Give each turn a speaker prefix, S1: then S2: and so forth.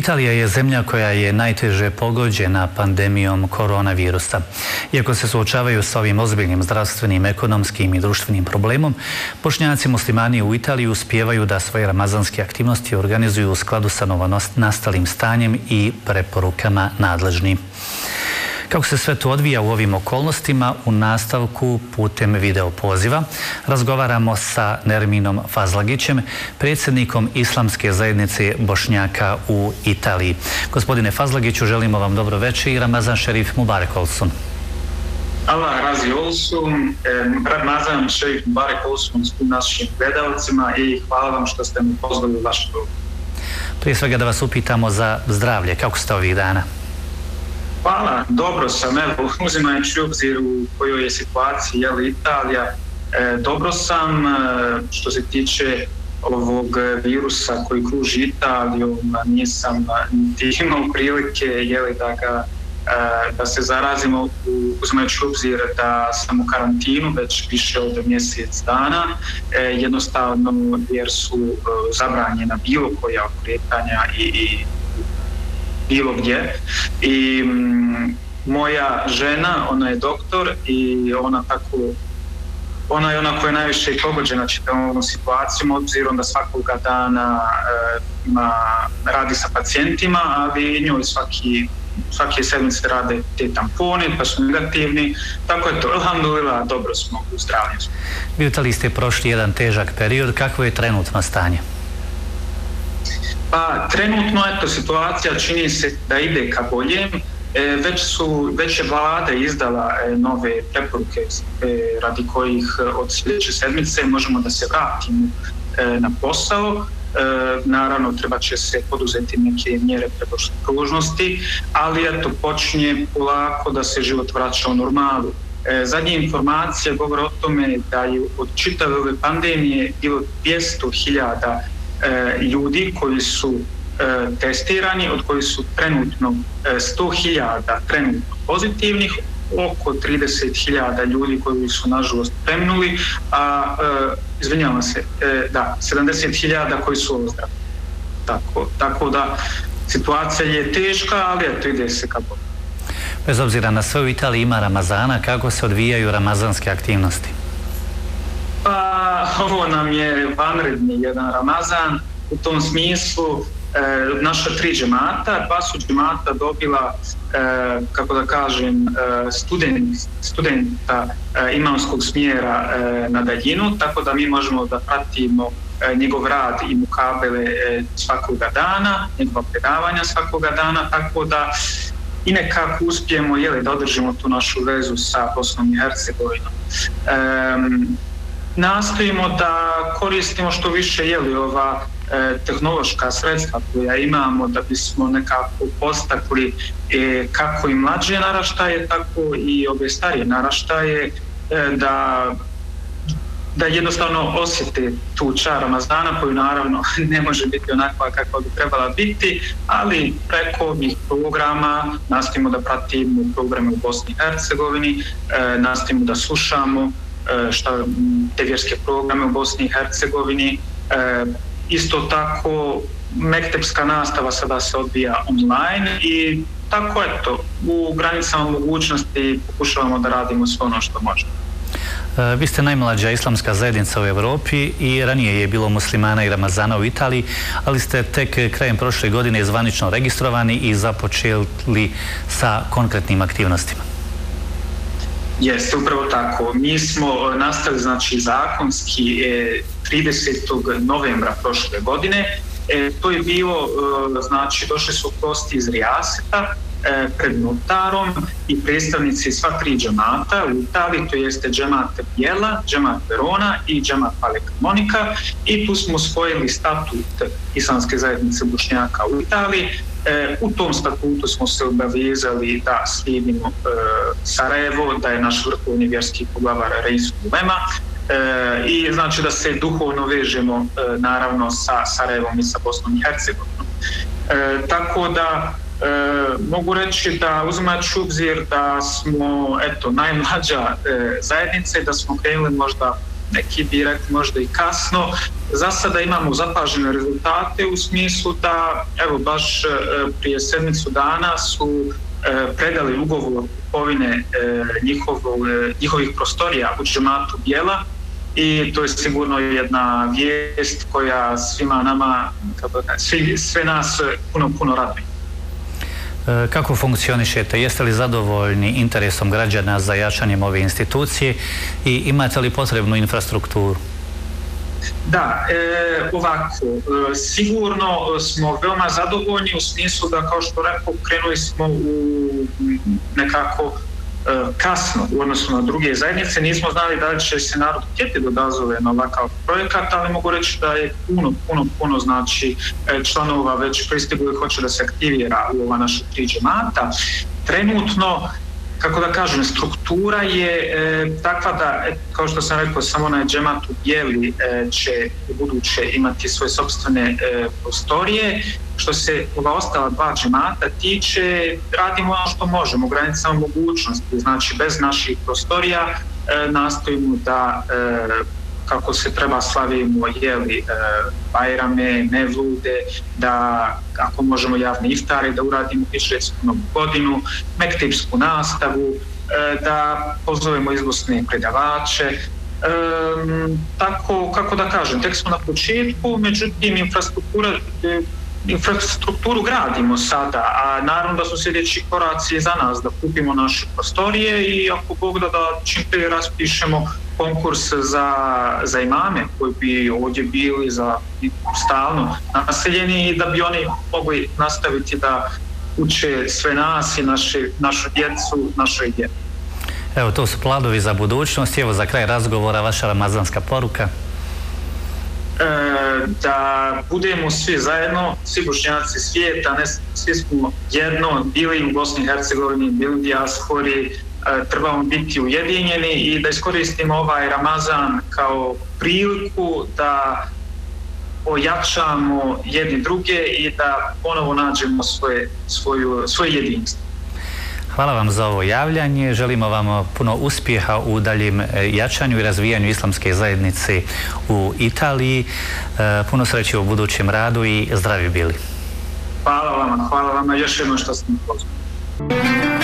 S1: Italija je zemlja koja je najteže pogođena pandemijom koronavirusa. Iako se suočavaju s ovim ozbiljnim zdravstvenim, ekonomskim i društvenim problemom, bošnjaci muslimani u Italiji uspijevaju da svoje ramazanske aktivnosti organizuju u skladu sa novonastalim stanjem i preporukama nadležni. Kako se sve to odvija u ovim okolnostima, u nastavku putem video poziva razgovaramo sa Nerminom Fazlagićem, predsjednikom Islamske zajednice Bošnjaka u Italiji. Gospodine Fazlagiću, želimo vam dobro večer i Ramazan Šerif Mubarek Olsun.
S2: Allah razi Olsun, Ramazan Šerif Mubarek Olsun s našim gledalcima i hvala vam što ste mi pozvali u vaš
S1: Prije svega da vas upitamo za zdravlje. Kako ste ovih dana?
S2: Hvala, dobro sam, evo, uzimajući obzir u kojoj je situaciji, je li Italija, e, dobro sam e, što se tiče ovog virusa koji kruži Italijom, nisam niti imao prilike, da ga e, da se zarazimo uzimajući obzir da sam u karantinu već više od mjesec dana, e, jednostavno jer su zabranjena bilo koja kretanja i, i bilo gdje i mm, moja žena, ona je doktor i ona tako ona je ona koja je najviše pogođena čitavom situacijom obzirom da svakoga dana e, ima, radi sa pacijentima, ali njoj svaki svake sedmice rade te tampone, pa su negativni, tako je to, alhamdulillah, dobro smo u zdravlju.
S1: Vidjeli ste prošli jedan težak period, kakvo je trenutno stanje?
S2: Pa trenutno eto situacija čini se da ide ka boljem. E, već su već je vlada izdala e, nove preporuke e, radi kojih e, od sljedeće sedmice možemo da se vratimo e, na posao. E, naravno treba će se poduzeti neke mjere pružnosti, ali eto počinje polako da se život vraća u normalu. Zadnje informacije govore o tome da je od čitave ove pandemije bilo 200.000 E, ljudi koji su e, testirani, od koji su trenutno 100.000 e, trenutno pozitivnih, oko 30.000 ljudi koji su nažalost premnuli, a izvinjavam se, da, 70.000 koji su ozdravi. Tako, tako da situacija je teška, ali eto ide se.
S1: Bez obzira na sve u Italiji ima Ramazana, kako se odvijaju ramazanske aktivnosti?
S2: Ovo nam je vanredni jedan Ramazan. U tom smislu e, naša tri džemata, dva su džemata dobila e, kako da kažem e, student, studenta e, imamskog smjera e, na daljinu, tako da mi možemo da pratimo e, njegov rad i mukabele svakoga dana, njegova predavanja svakoga dana, tako da i nekako uspijemo jeli, da održimo tu našu vezu sa Bosnom i Hercegovinom. Nastojimo da koristimo što više jeli ova e, tehnološka sredstva koja imamo da bismo nekako postakli e, kako i mlađe naraštaje tako i ove starije naraštaje e, da da jednostavno osjete tu čar Ramazdana koju naravno ne može biti onakva kakva bi trebala biti, ali preko ovih programa nastojimo da pratimo programe u Bosni i Hercegovini, e, nastojimo da slušamo šta te vjerske programe u Bosni i Hercegovini. E, isto tako mektepska nastava sada se odvija online i tako eto, u granicama mogućnosti pokušavamo da radimo sve ono što možemo.
S1: E, vi ste najmlađa islamska zajednica u Evropi i ranije je bilo muslimana i Ramazana u Italiji, ali ste tek krajem prošle godine zvanično registrovani i započeli sa konkretnim aktivnostima.
S2: Jeste, upravo tako. Mi smo e, nastali znači, zakonski 30. E, novembra prošle godine. E, to je bilo, znači, došli su kosti iz Rijaseta pred notarom i predstavnici sva tri džemata u Italiji, to jeste džemat Bijela, džemat Verona i džemat Palek Monika i tu smo spojili statut Islamske zajednice Bošnjaka u Italiji E, u tom statutu smo se obavezali da slijedimo e, Sarajevo, da je naš vrhovni vjerski poglavar Reis Ulema e, i znači da se duhovno vežemo e, naravno sa Sarajevom i sa Bosnom i Hercegovinom. E, tako da e, mogu reći da uzimajući obzir da smo eto najmlađa zajednica i da smo krenuli možda neki bi rekli možda i kasno. Za sada imamo zapažene rezultate u smislu da evo baš prije sedmicu dana su predali ugovor kupovine njihovih prostorija u džematu Bijela i to je sigurno jedna vijest koja svima nama, sve nas puno, puno raduje.
S1: Kako funkcionišete? Jeste li zadovoljni interesom građana za jačanjem ove institucije i imate li potrebnu infrastrukturu?
S2: Da, e, ovako, e, sigurno smo veoma zadovoljni u smislu da, kao što rekao, krenuli smo u nekako E, kasno u odnosu na druge zajednice. Nismo znali da će se narod htjeti da dozove na ovakav projekat, ali mogu reći da je puno, puno, puno znači e, članova već pristiglo i hoće da se aktivira u ova naša tri džemata. Trenutno kako da kažem, struktura je e, takva da, e, kao što sam rekao, samo na džematu bijeli e, će u buduće imati svoje sobstvene e, prostorije. Što se ova ostala dva džemata tiče, radimo ono što možemo, granicama mogućnosti, znači bez naših prostorija e, nastojimo da e, kako se treba slavimo jeli e, bajrame, nevlude, da ako možemo javne iftare, da uradimo pišretsku novu godinu, mektipsku nastavu, e, da pozovemo izbosne predavače, e, tako, kako da kažem, tek smo na početku, međutim infrastruktura infrastrukturu gradimo sada, a naravno da su sljedeći koraci za nas, da kupimo naše prostorije i ako Bog da, da čim prije raspišemo konkurs za, za imame koji bi ovdje bili za stalno naseljeni i da bi oni mogli nastaviti da uče sve nas i naše, našu djecu, našoj djecu.
S1: Evo, to su pladovi za budućnost. Evo, za kraj razgovora, vaša ramazanska poruka.
S2: E, da budemo svi zajedno, svi bošnjaci svijeta, ne svi smo jedno, bili u Bosni i Hercegovini, bili u dijaspori, trebamo biti ujedinjeni i da iskoristimo ovaj Ramazan kao priliku da ojačamo jedni druge i da ponovo nađemo svoje, svoju, svoje jedinstvo.
S1: Hvala vam za ovo javljanje. Želimo vam puno uspjeha u daljem e, jačanju i razvijanju islamske zajednice u Italiji. E, puno sreće u budućem radu i zdravi bili.
S2: Hvala vam, hvala vam još jedno što ste mi pozvali.